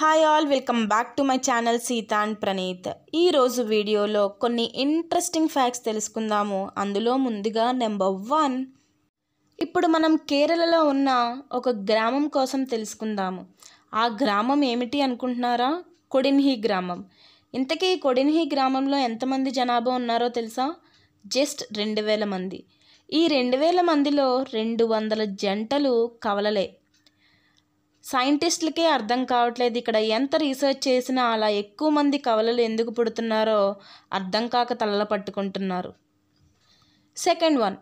Hi all welcome back to my channel Sita and Praneeth ఈరోజు వీడియోలో కొన్ని interesting facts తెలుసుకుందాము. అందులో ముందుగా నెంబర్ వన్ ఇప్పుడు మనం కేరళలో ఉన్న ఒక గ్రామం కోసం తెలుసుకుందాము. ఆ గ్రామం ఏమిటి అనుకుంటున్నారా? కొడిన్హి గ్రామం. ఇంతకీ కొడిన్హి గ్రామంలో ఎంతమంది జనాభా ఉన్నారో తెలుసా? జస్ట్ రెండు వేల మంది. ఈ రెండు వేల మందిలో రెండు వందల జంటలు కవలలే. సైంటిస్టులకే అర్థం కావట్లేదు. ఇక్కడ ఎంత రీసెర్చ్ చేసినా అలా ఎక్కువ మంది కవలలు ఎందుకు పుడుతున్నారో అర్థం కాక తలల పట్టుకుంటున్నారు. సెకండ్ వన్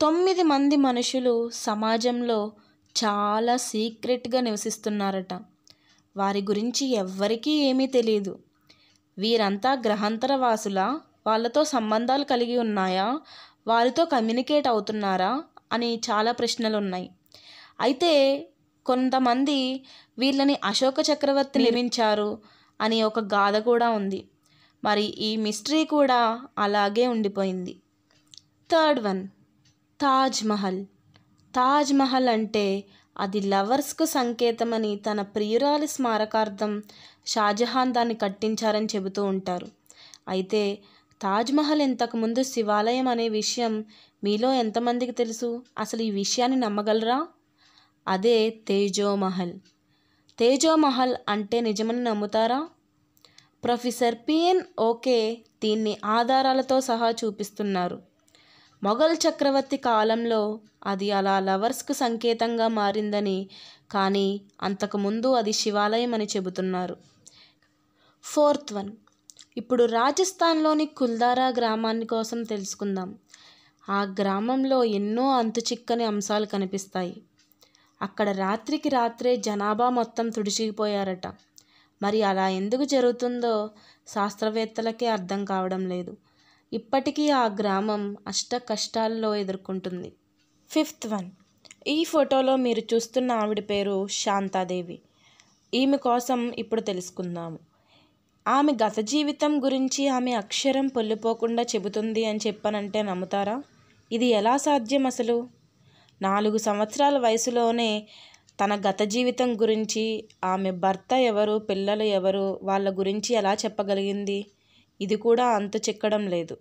తొమ్మిది మంది మనుషులు సమాజంలో చాలా సీక్రెట్గా నివసిస్తున్నారట. వారి గురించి ఎవ్వరికీ ఏమీ తెలియదు వీరంతా గ్రహాంతర వాసులా వాళ్ళతో సంబంధాలు కలిగి ఉన్నాయా? వారితో కమ్యూనికేట్ అవుతున్నారా? అని చాలా ప్రశ్నలు ఉన్నాయి అయితే కొంతమంది వీళ్ళని అశోక చక్రవర్తి నిర్మించారు అని ఒక గాథ కూడా ఉంది. మరి ఈ మిస్టరీ కూడా అలాగే ఉండిపోయింది. Third one Taj Mahal. Taj Mahal అంటే అది లవర్స్కు సంకేతమని తన ప్రియురాలి స్మారకార్థం షాజహాన్ దాన్ని కట్టించారని చెబుతూ ఉంటారు. అయితే తాజ్ మహల్ ఇంతకుముందు శివాలయం అనే విషయం మీలో ఎంతమందికి తెలుసు? అసలు ఈ విషయాన్ని నమ్మగలరా? అదే తేజోమహల్. తేజోమహల్ అంటే నిజమని నమ్ముతారా? ప్రొఫెసర్ పిఎన్ ఓకే దీన్ని ఆధారాలతో సహా చూపిస్తున్నారు. మొఘల్ చక్రవర్తి కాలంలో అది అలా లవర్స్కు సంకేతంగా మారిందని కానీ అంతకుముందు అది శివాలయం అని చెబుతున్నారు. Fourth one. ఇప్పుడు రాజస్థాన్లోని కుల్దారా గ్రామాన్ని కోసం తెలుసుకుందాం. ఆ గ్రామంలో ఎన్నో అంతుచిక్కని అంశాలు కనిపిస్తాయి. అక్కడ రాత్రికి రాత్రే జనాభా మొత్తం తుడిచిపోయారట. మరి అలా ఎందుకు జరుగుతుందో శాస్త్రవేత్తలకే అర్థం కావడం లేదు. ఇప్పటికీ ఆ గ్రామం అష్ట కష్టాల్లో ఎదుర్కొంటుంది. Fifth one. ఈ ఫోటోలో మీరు చూస్తున్న ఆవిడ పేరు శాంతాదేవి. ఈమె కోసం ఇప్పుడు తెలుసుకుందాము. ఆమె గత జీవితం గురించి ఆమె అక్షరం పొల్లిపోకుండా చెబుతుంది అని చెప్పనంటే నమ్ముతారా? ఇది ఎలా సాధ్యం అసలు? నాలుగు సంవత్సరాల వయసులోనే తన గత జీవితం గురించి ఆమె భర్త ఎవరు పిల్లలు ఎవరు వాళ్ళ గురించి ఎలా చెప్పగలిగింది? ఇది కూడా అంతు చిక్కడం లేదు.